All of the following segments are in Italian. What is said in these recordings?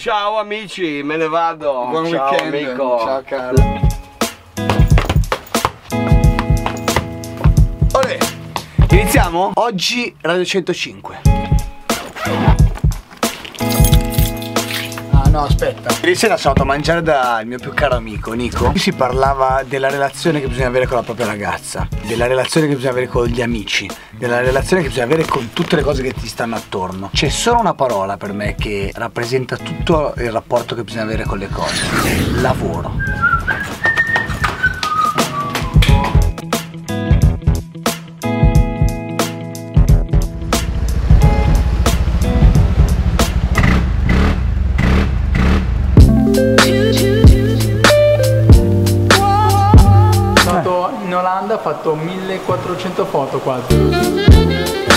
Ciao amici, me ne vado. Buon Ciao weekend. amico. Ciao caro. Olè. Iniziamo? Oggi Radio 105. Aspetta. Ieri sera sono andato a mangiare dal mio più caro amico, Nico. Qui si parlava della relazione che bisogna avere con la propria ragazza, della relazione che bisogna avere con gli amici, della relazione che bisogna avere con tutte le cose che ti stanno attorno. C'è solo una parola per me che rappresenta tutto il rapporto che bisogna avere con le cose. Lavoro. Fatto 1400 foto quasi.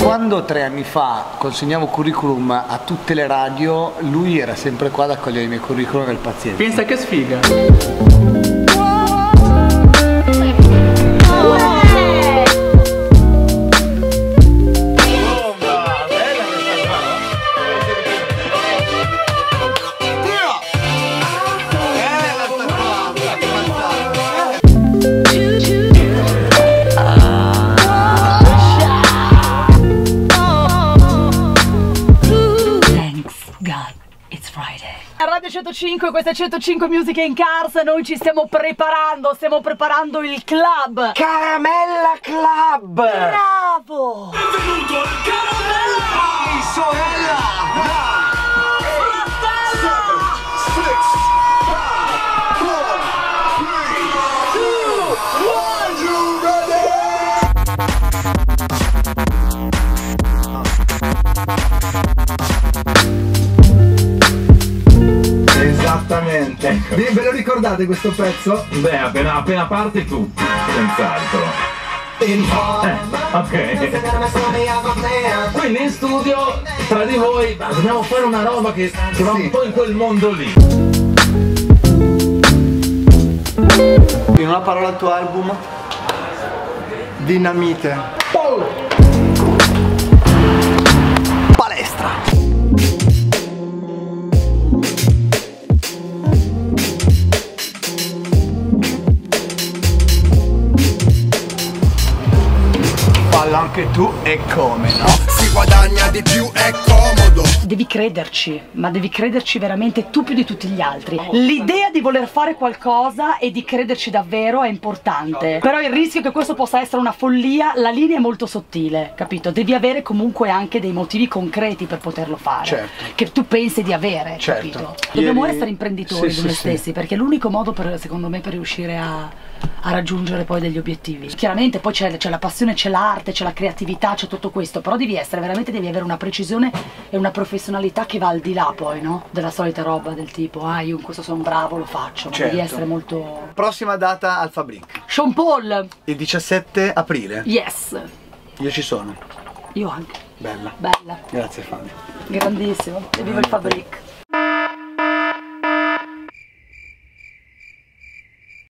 Quando tre anni fa consegnavo curriculum a tutte le radio, lui era sempre qua ad accogliere i miei curriculum del paziente. Pensa che sfiga. Radio 105, questa è 105 Music in Cars, noi ci stiamo preparando, stiamo preparando il club. Caramella Club! Bravo! Sorella! Esattamente. Vi- Ve lo ricordate questo pezzo? Beh, appena, appena parte tutti, senz'altro. Eh, ok. Quindi in studio, tra di voi, dobbiamo fare una roba che, che va un po' in quel mondo lì. In una parola al tuo album? Dinamite. Palestra! Anche tu e come no? Si guadagna di più, è comodo. Devi crederci, ma devi crederci veramente tu più di tutti gli altri. L'idea di voler fare qualcosa e di crederci davvero è importante. Però il rischio che questo possa essere una follia, la linea è molto sottile, capito? Devi avere comunque anche dei motivi concreti per poterlo fare. Certo. Che tu pensi di avere, Certo. capito? Dobbiamo Ieri- essere imprenditori Sì, di noi sì, sì. stessi, perché è l'unico modo per, secondo me, per riuscire a, a raggiungere poi degli obiettivi. Chiaramente poi c'è, la passione, c'è l'arte, c'è la creatività, c'è tutto questo, però devi essere veramente, devi avere una precisione e una professionalità che va al di là poi, no? Della solita roba del tipo, ah io in questo sono bravo, lo faccio, ma devi Certo. essere molto... Prossima data al Fabric. Sean Paul, Il 17 aprile. yes, Io ci sono. io anche, Bella. bella, Grazie Fabio. grandissimo, e viva il Fabric.